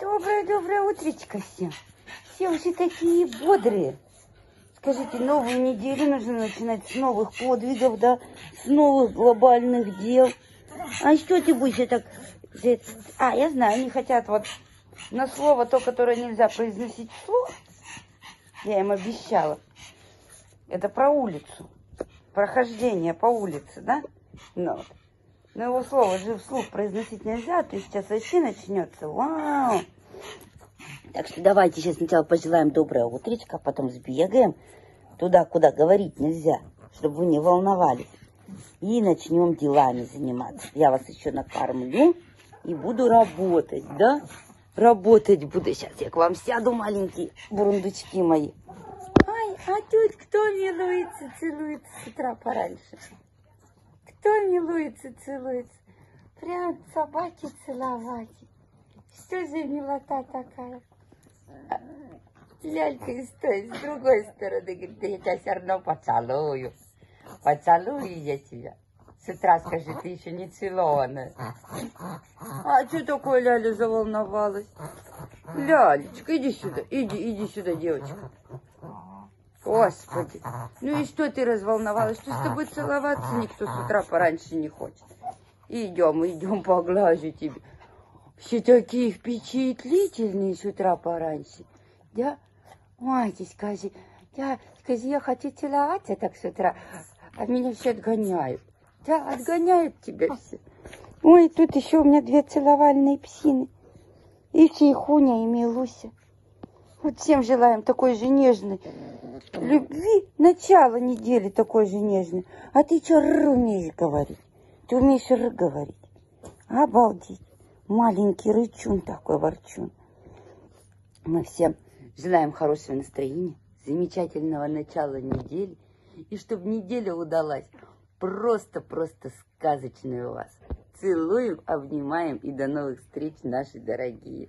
Доброе-доброе утречко всем. Все уже такие бодрые. Скажите, новую неделю нужно начинать с новых подвигов, да, с новых глобальных дел. А что ты будешь так... А, я знаю, они хотят вот на слово то, которое нельзя произносить вслух. Я им обещала. Это про улицу. Прохождение по улице, да? Ну, но его слово же вслух произносить нельзя, то сейчас вообще начнется. Вау! Так что давайте сейчас сначала пожелаем доброе утречко, а потом сбегаем туда, куда говорить нельзя, чтобы вы не волновались. И начнем делами заниматься. Я вас еще накормлю и буду работать, да? Работать буду. Сейчас я к вам сяду, маленькие бурундучки мои. Ай, а тут кто милуется, целуется с утра пораньше? Кто милуется, целуется? Прям собаки целовать. Что за милота такая? Лялька стоит с другой стороны, говорит, я тебя все равно поцелую. Поцелую я тебя. С утра скажи, ты еще не целованная. А что такое Ляля заволновалась? Лялечка, иди сюда, иди, иди сюда, девочка. Господи, ну и что ты разволновалась, что с тобой целоваться никто с утра пораньше не хочет? Идем, идем, поглажу тебе. Все такие впечатлительные с утра пораньше. Да? Ой, скажи, я, скажи, я хочу целоваться так с утра, а меня все отгоняют. Да, отгоняют тебя все. Ой, тут еще у меня две целовальные псины. И Чайхуня, и Милуся. Вот всем желаем такой же нежной любви, начало недели такой же нежной. А ты что р умеешь говорить? Ты умеешь р говорить? Обалдеть. Маленький рычун такой ворчун. Мы всем желаем хорошего настроения, замечательного начала недели. И чтобы неделя удалась просто-просто сказочная у вас. Целуем, обнимаем и до новых встреч, наши дорогие.